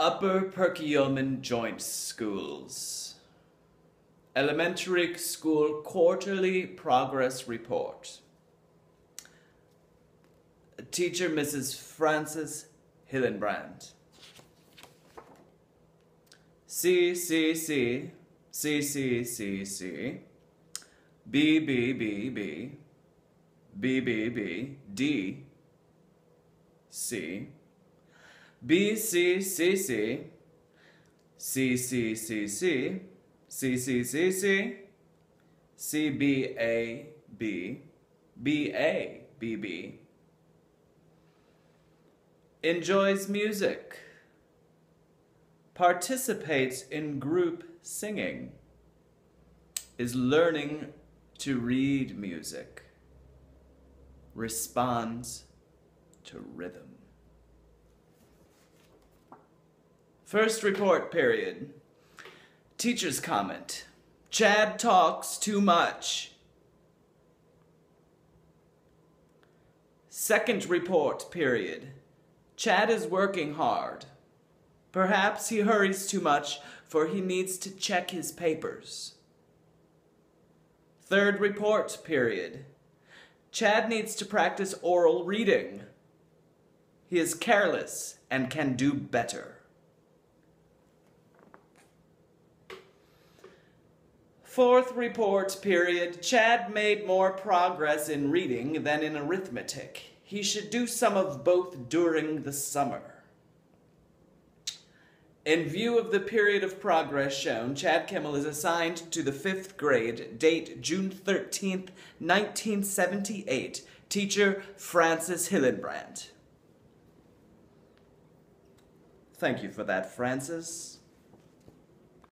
Upper Perkiomen Joint Schools. Elementary School Quarterly Progress Report. Teacher Mrs. Frances Hillenbrand. C C C C C C C B B B B B B B D C B C C C, C C C C, C C C C, C B A B, B A B B. Enjoys music. Participates in group singing. Is learning to read music. Responds to rhythm. First report period. Teacher's comment. Chad talks too much. Second report period. Chad is working hard. Perhaps he hurries too much, for he needs to check his papers. Third report period. Chad needs to practice oral reading. He is careless and can do better. Fourth report period, Chad made more progress in reading than in arithmetic. He should do some of both during the summer. In view of the period of progress shown, Chad Kimmel is assigned to the fifth grade, date June 13th, 1978. Teacher Frances Hillenbrand. Thank you for that, Frances.